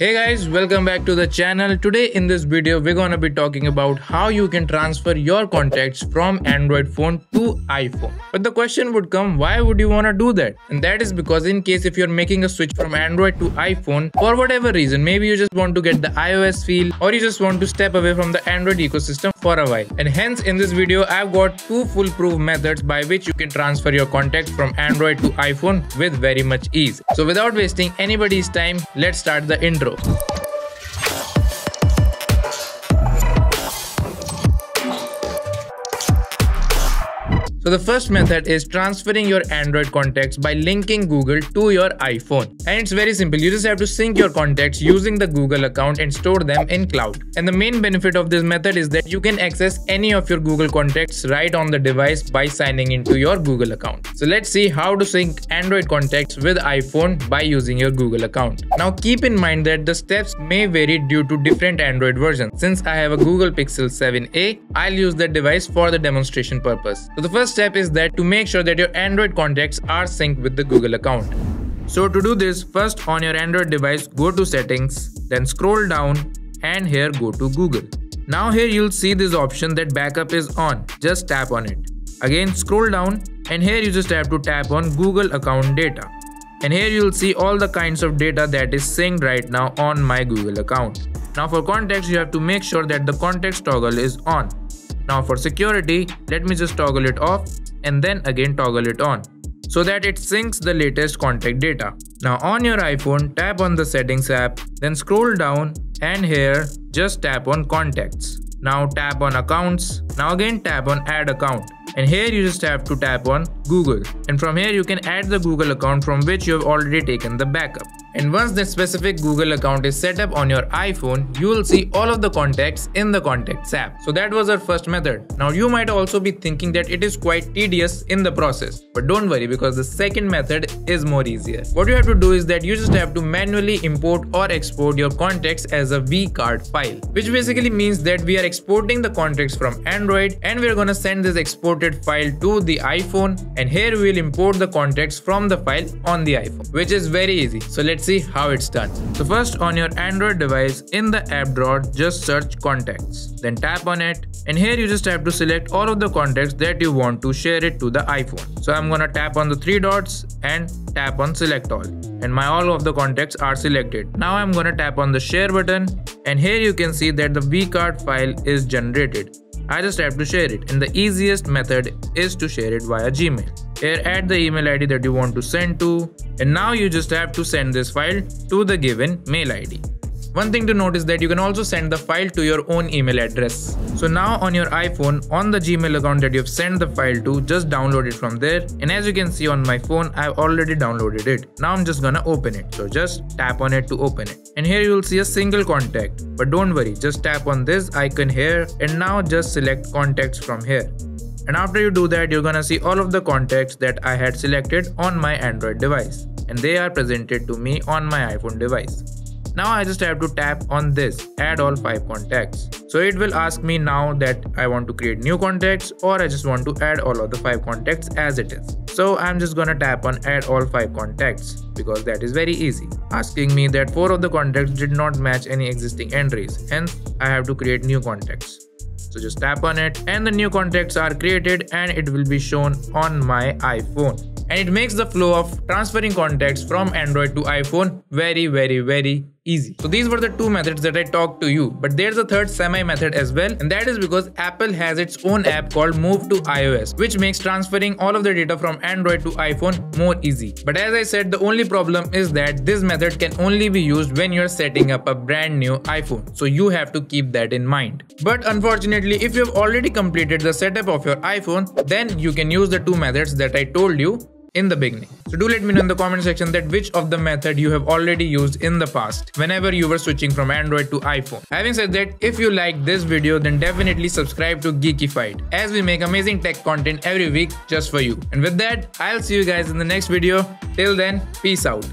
Hey guys, welcome back to the channel. Today in this video, we're gonna be talking about how you can transfer your contacts from Android phone to iPhone. But the question would come, why would you wanna do that? And that is because in case if you're making a switch from Android to iPhone, for whatever reason, maybe you just want to get the iOS feel or you just want to step away from the Android ecosystem for a while. And hence in this video, I've got two foolproof methods by which you can transfer your contacts from Android to iPhone with very much ease. So without wasting anybody's time, let's start the intro intro. So the first method is transferring your Android contacts by linking Google to your iPhone. And it's very simple. You just have to sync your contacts using the Google account and store them in cloud. And the main benefit of this method is that you can access any of your Google contacts right on the device by signing into your Google account. So let's see how to sync Android contacts with iPhone by using your Google account. Now keep in mind that the steps may vary due to different Android versions. Since I have a Google Pixel 7a, I'll use that device for the demonstration purpose. So the first step is that to make sure that your Android contacts are synced with the Google account. So to do this, first on your Android device, go to settings, then scroll down and here go to Google. Now here you'll see this option that backup is on, just tap on it. Again scroll down and here you just have to tap on Google account data. And here you'll see all the kinds of data that is synced right now on my Google account. Now for contacts you have to make sure that the contacts toggle is on. Now for security, let me just toggle it off and then again toggle it on so that it syncs the latest contact data. Now on your iPhone, tap on the settings app, then scroll down and here just tap on contacts. Now tap on accounts. Now again tap on add account. And here you just have to tap on Google. And from here you can add the Google account from which you have already taken the backup. And once that specific Google account is set up on your iPhone, you will see all of the contacts in the Contacts app. So that was our first method. Now you might also be thinking that it is quite tedious in the process. But don't worry because the second method is more easier. What you have to do is that you just have to manually import or export your contacts as a vCard file. Which basically means that we are exporting the contacts from Android and we're gonna send this exported file to the iPhone and here we'll import the contacts from the file on the iPhone. Which is very easy. So let's see how it's done. So first on your Android device in the app drawer just search contacts. Then tap on it and here you just have to select all of the contacts that you want to share it to the iPhone. So I'm gonna tap on the three dots and tap on select all and my all of the contacts are selected. Now I'm gonna tap on the share button and here you can see that the vcard file is generated. I just have to share it and the easiest method is to share it via Gmail. Here add the email ID that you want to send to and now you just have to send this file to the given mail ID. One thing to note is that you can also send the file to your own email address. So now on your iPhone, on the Gmail account that you've sent the file to, just download it from there. And as you can see on my phone, I've already downloaded it. Now I'm just gonna open it. So just tap on it to open it. And here you'll see a single contact. But don't worry, just tap on this icon here and now just select contacts from here and after you do that you're gonna see all of the contacts that I had selected on my Android device and they are presented to me on my iPhone device. Now I just have to tap on this add all 5 contacts. So it will ask me now that I want to create new contacts or I just want to add all of the 5 contacts as it is. So I'm just gonna tap on add all 5 contacts because that is very easy. Asking me that 4 of the contacts did not match any existing entries hence I have to create new contacts. So just tap on it and the new contacts are created and it will be shown on my iPhone. And it makes the flow of transferring contacts from Android to iPhone very very very easy. So these were the two methods that I talked to you. But there's a third semi method as well. And that is because Apple has its own app called Move to iOS, which makes transferring all of the data from Android to iPhone more easy. But as I said, the only problem is that this method can only be used when you're setting up a brand new iPhone. So you have to keep that in mind. But unfortunately, if you've already completed the setup of your iPhone, then you can use the two methods that I told you in the beginning. So do let me know in the comment section that which of the method you have already used in the past whenever you were switching from Android to iPhone. Having said that, if you like this video then definitely subscribe to Geekified as we make amazing tech content every week just for you. And with that, I'll see you guys in the next video. Till then, peace out.